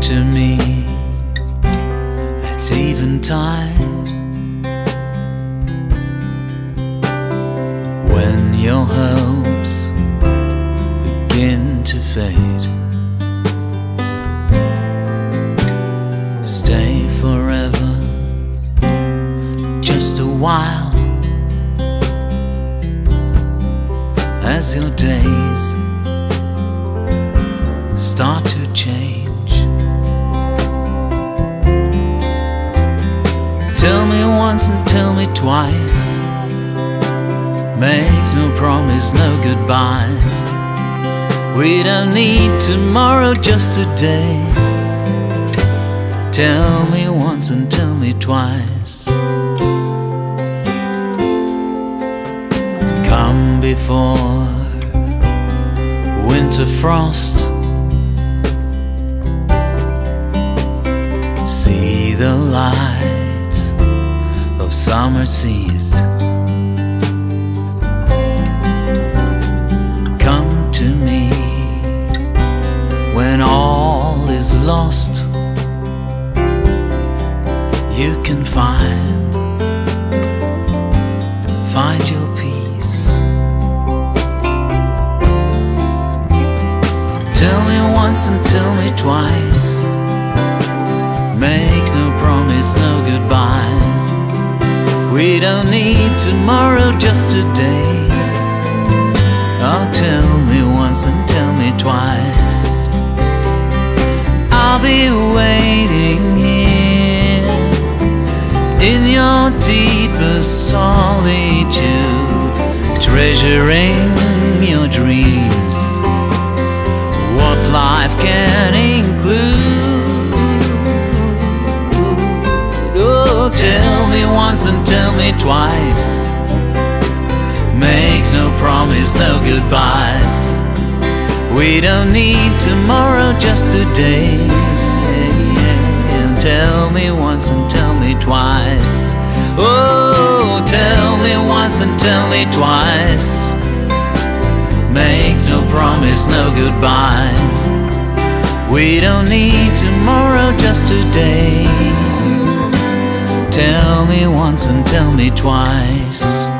to me at eventide when your hopes begin to fade. Stay forever, just a while, as your days start to change. Tell me once and tell me twice. Make no promise, no goodbyes. We don't need tomorrow, just today. Tell me once and tell me twice. Come before winter frost. See the light of summer seas. Come to me when all is lost. You can find, find your peace. Tell me once and tell me twice. Make no promise, no. We don't need tomorrow, just today. Oh, tell me once and tell me twice. I'll be waiting here in your deepest solitude, treasuring your dreams. What life can include. Oh, tell me once and tell me twice. Make no promise, no goodbyes. We don't need tomorrow, just today. And tell me once and tell me twice. Oh, tell me once and tell me twice. Make no promise, no goodbyes. We don't need tomorrow, just today. Tell me once and tell me twice.